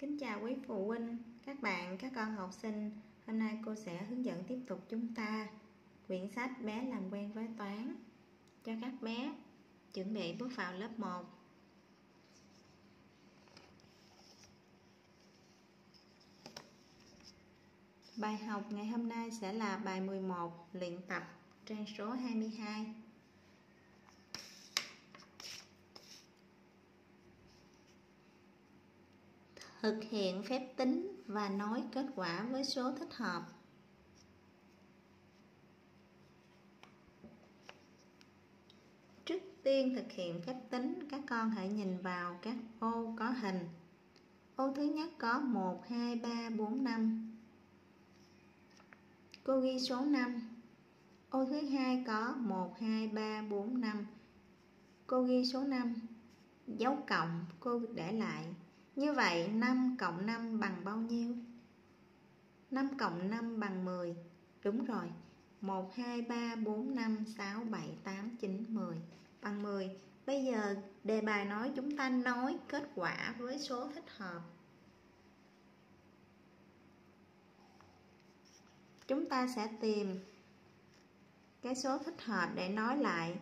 Kính chào quý phụ huynh, các bạn, các con học sinh. Hôm nay cô sẽ hướng dẫn tiếp tục chúng ta quyển sách bé làm quen với toán cho các bé chuẩn bị bước vào lớp 1. Bài học ngày hôm nay sẽ là bài 11 luyện tập trang số 22. Thực hiện phép tính và nói kết quả với số thích hợp. Trước tiên thực hiện phép tính, các con hãy nhìn vào các ô có hình. Ô thứ nhất có 1 2 3 4 5 cô ghi số 5 ô thứ hai có 1 2 3 4 5 cô ghi số 5 dấu cộng cô để lại như vậy 5 cộng 5 bằng bao nhiêu? 5 cộng 5 bằng 10 Đúng rồi. 1, 2, 3, 4, 5, 6, 7, 8, 9, 10 Bằng 10 Bây giờ đề bài nói chúng ta nói kết quả với số thích hợp. Chúng ta sẽ tìm cái số thích hợp để nói lại.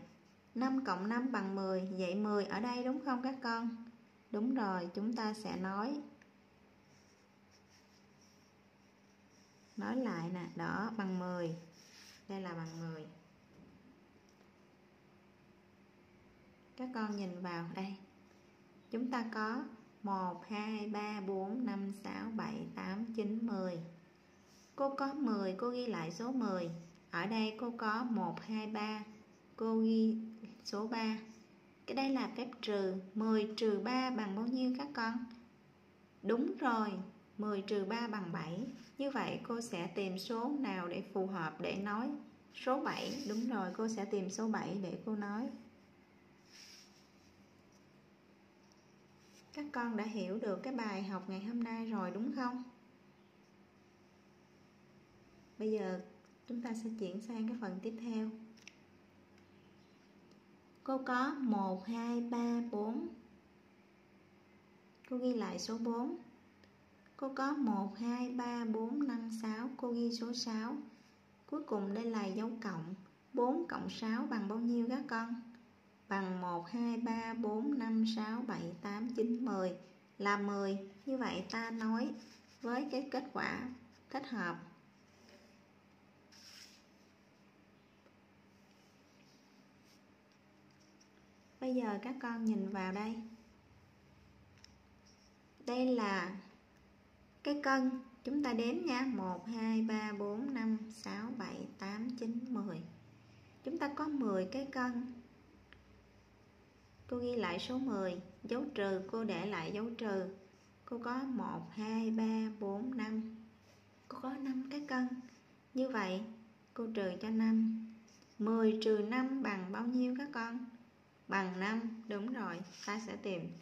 5 cộng 5 bằng 10 Vậy 10 ở đây đúng không các con? Đúng rồi, chúng ta sẽ nói. Nói lại nè, đó bằng 10 Đây là bằng 10 Các con nhìn vào đây. Chúng ta có 1, 2, 3, 4, 5, 6, 7, 8, 9, 10 Cô có 10, cô ghi lại số 10 Ở đây cô có 1, 2, 3 Cô ghi số 3 cái đây là phép trừ 10 trừ 3 bằng bao nhiêu các con? Đúng rồi 10 trừ 3 bằng 7 như vậy cô sẽ tìm số nào để phù hợp để nói số 7 đúng rồi, cô sẽ tìm số 7 để cô nói. Các con đã hiểu được cái bài học ngày hôm nay rồi đúng không? Bây giờ chúng ta sẽ chuyển sang cái phần tiếp theo. Cô có 1, 2, 3, 4 Cô ghi lại số 4 Cô có 1, 2, 3, 4, 5, 6 Cô ghi số 6 Cuối cùng đây là dấu cộng. 4 cộng 6 bằng bao nhiêu các con? Bằng 1, 2, 3, 4, 5, 6, 7, 8, 9, 10 Là 10 Như vậy ta nói với cái kết quả thích hợp. Bây giờ các con nhìn vào đây. Đây là cái cân. Chúng ta đếm nha. 1 2 3 4 5 6 7 8 9 10 chúng ta có 10 cái cân. Cô ghi lại số 10 dấu trừ. Cô để lại dấu trừ. Cô có 1 2 3 4 5 cô có 5 cái cân. Như vậy, cô trừ cho 5 10 trừ 5 bằng bao nhiêu các con? Bằng 5 đúng rồi, ta sẽ tìm.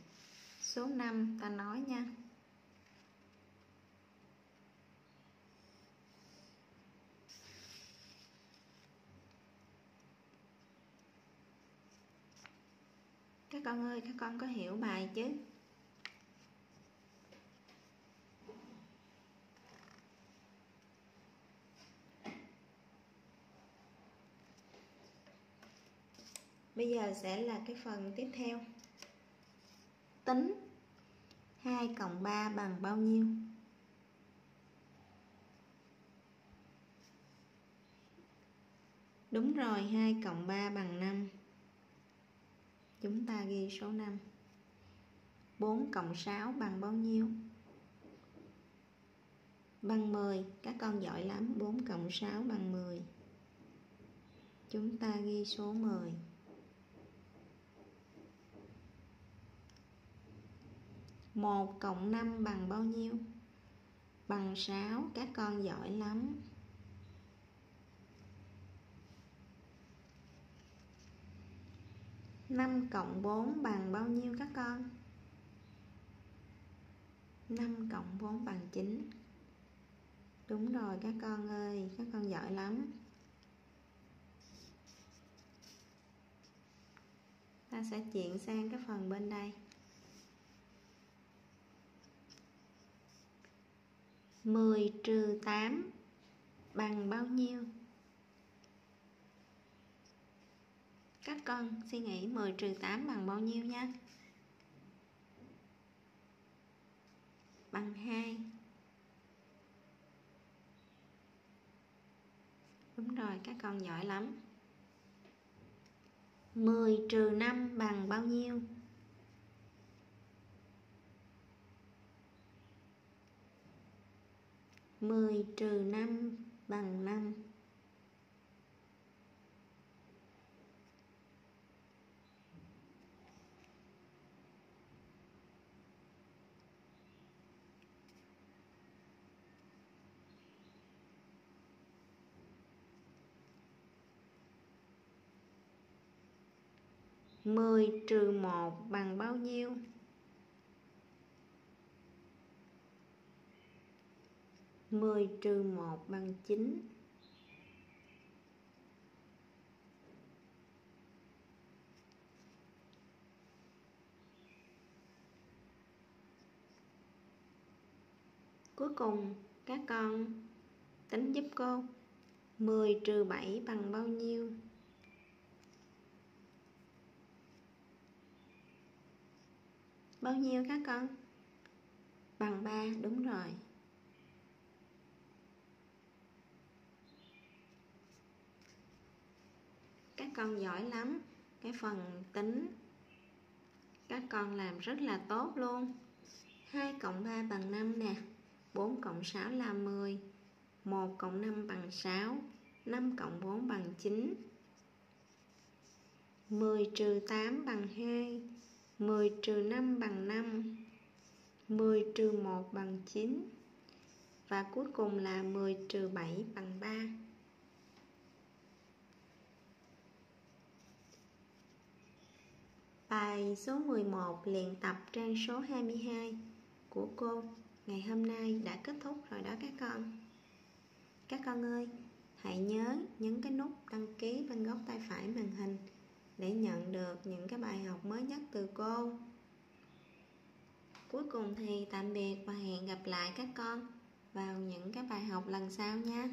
Số 5 ta nói nha. Các con ơi, các con có hiểu bài chứ? Bây giờ sẽ là cái phần tiếp theo. Tính 2 cộng 3 bằng bao nhiêu? Đúng rồi, 2 cộng 3 bằng 5 Chúng ta ghi số 5 4 cộng 6 bằng bao nhiêu? Bằng 10 Các con giỏi lắm. 4 cộng 6 bằng 10 Chúng ta ghi số 10 1 cộng 5 bằng bao nhiêu? Bằng 6, các con giỏi lắm. năm cộng bốn bằng bao nhiêu các con? năm cộng bốn bằng chín Đúng rồi các con ơi, các con giỏi lắm Ta sẽ chuyển sang cái phần bên đây 10 trừ 8 bằng bao nhiêu? Các con suy nghĩ 10 trừ 8 bằng bao nhiêu nha? Bằng 2 Đúng rồi, các con giỏi lắm 10 trừ 5 bằng bao nhiêu? 10 trừ 5 bằng 5 10 trừ 1 bằng bao nhiêu? 10 trừ 1 bằng 9 Cuối cùng các con tính giúp cô 10 trừ 7 bằng bao nhiêu? Bao nhiêu các con? Bằng 3, đúng rồi. các con giỏi lắm. Cái phần tính các con làm rất là tốt luôn. 2 cộng 3 bằng 5 nè 4 cộng 6 là 10 1 cộng 5 bằng 6 5 cộng 4 bằng 9 10 trừ 8 bằng 2 10 trừ 5 bằng 5 10 trừ 1 bằng 9 và cuối cùng là 10 trừ 7 bằng 3 Bài số 11 luyện tập trang số 22 của cô ngày hôm nay đã kết thúc rồi đó các con. Các con ơi, hãy nhớ nhấn cái nút đăng ký bên góc tay phải màn hình để nhận được những cái bài học mới nhất từ cô. Cuối cùng thì tạm biệt và hẹn gặp lại các con vào những cái bài học lần sau nha.